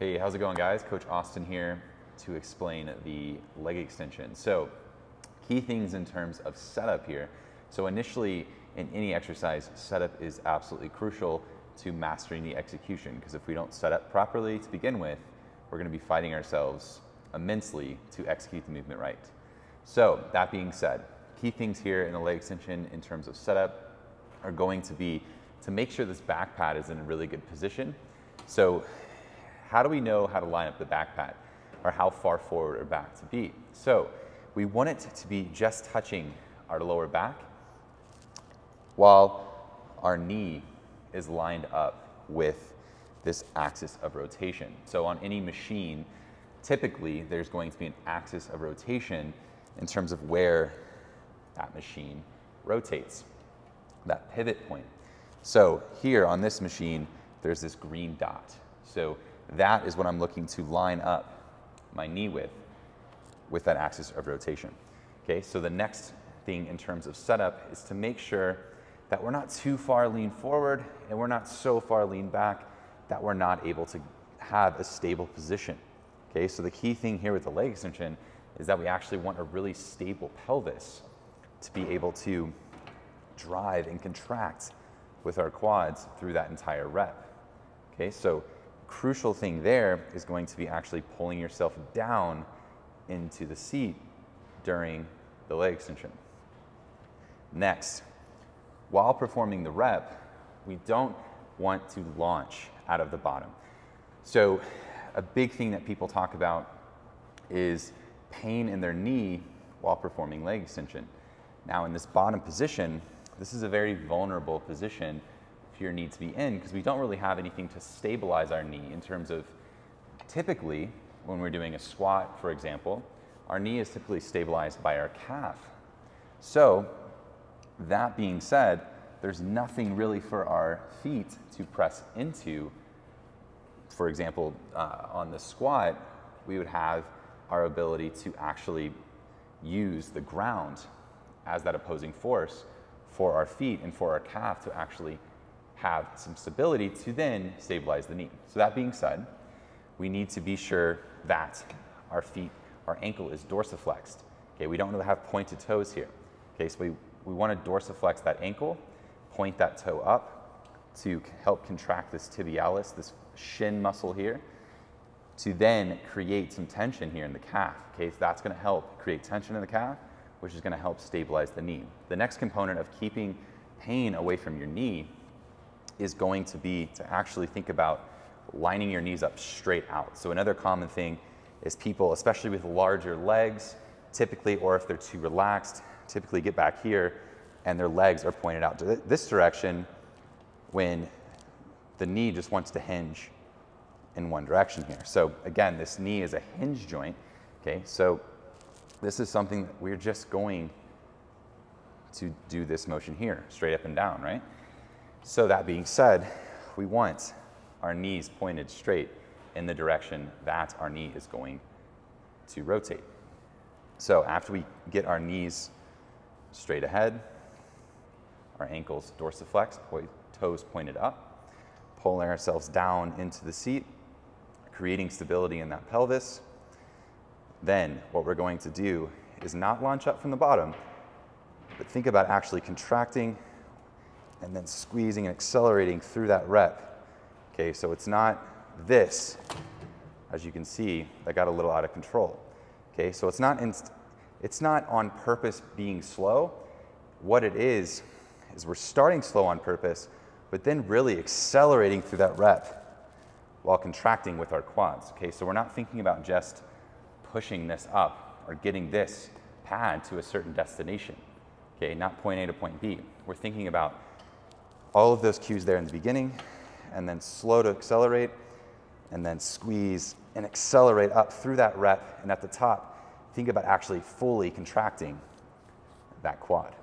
Hey, how's it going guys? Coach Austin here to explain the leg extension. So key things in terms of setup here. So initially in any exercise, setup is absolutely crucial to mastering the execution because if we don't set up properly to begin with, we're gonna be fighting ourselves immensely to execute the movement right. So that being said, key things here in the leg extension in terms of setup are going to be to make sure this back pad is in a really good position. So how do we know how to line up the back pad or how far forward or back to be? So we want it to be just touching our lower back while our knee is lined up with this axis of rotation. So on any machine, typically there's going to be an axis of rotation in terms of where that machine rotates, that pivot point. So here on this machine, there's this green dot. So that is what I'm looking to line up my knee with, with that axis of rotation. Okay, so the next thing in terms of setup is to make sure that we're not too far lean forward and we're not so far lean back that we're not able to have a stable position. Okay, so the key thing here with the leg extension is that we actually want a really stable pelvis to be able to drive and contract with our quads through that entire rep. Okay, so crucial thing there is going to be actually pulling yourself down into the seat during the leg extension. Next, while performing the rep, we don't want to launch out of the bottom. So a big thing that people talk about is pain in their knee while performing leg extension. Now in this bottom position, this is a very vulnerable position your knee to be in because we don't really have anything to stabilize our knee in terms of typically when we're doing a squat, for example, our knee is typically stabilized by our calf. So that being said, there's nothing really for our feet to press into. For example, uh, on the squat, we would have our ability to actually use the ground as that opposing force for our feet and for our calf to actually have some stability to then stabilize the knee. So that being said, we need to be sure that our feet, our ankle is dorsiflexed. Okay, we don't to have pointed toes here. Okay, so we, we want to dorsiflex that ankle, point that toe up to help contract this tibialis, this shin muscle here, to then create some tension here in the calf. Okay, so that's going to help create tension in the calf, which is going to help stabilize the knee. The next component of keeping pain away from your knee is going to be to actually think about lining your knees up straight out. So another common thing is people, especially with larger legs, typically, or if they're too relaxed, typically get back here and their legs are pointed out to this direction when the knee just wants to hinge in one direction here. So again, this knee is a hinge joint, okay? So this is something that we're just going to do this motion here, straight up and down, right? So that being said, we want our knees pointed straight in the direction that our knee is going to rotate. So after we get our knees straight ahead, our ankles dorsiflexed, toes pointed up, pulling ourselves down into the seat, creating stability in that pelvis. Then what we're going to do is not launch up from the bottom, but think about actually contracting and then squeezing and accelerating through that rep. Okay, so it's not this, as you can see, that got a little out of control. Okay, so it's not, it's not on purpose being slow. What it is, is we're starting slow on purpose, but then really accelerating through that rep while contracting with our quads. Okay, so we're not thinking about just pushing this up or getting this pad to a certain destination. Okay, not point A to point B. We're thinking about all of those cues there in the beginning, and then slow to accelerate, and then squeeze and accelerate up through that rep. And at the top, think about actually fully contracting that quad.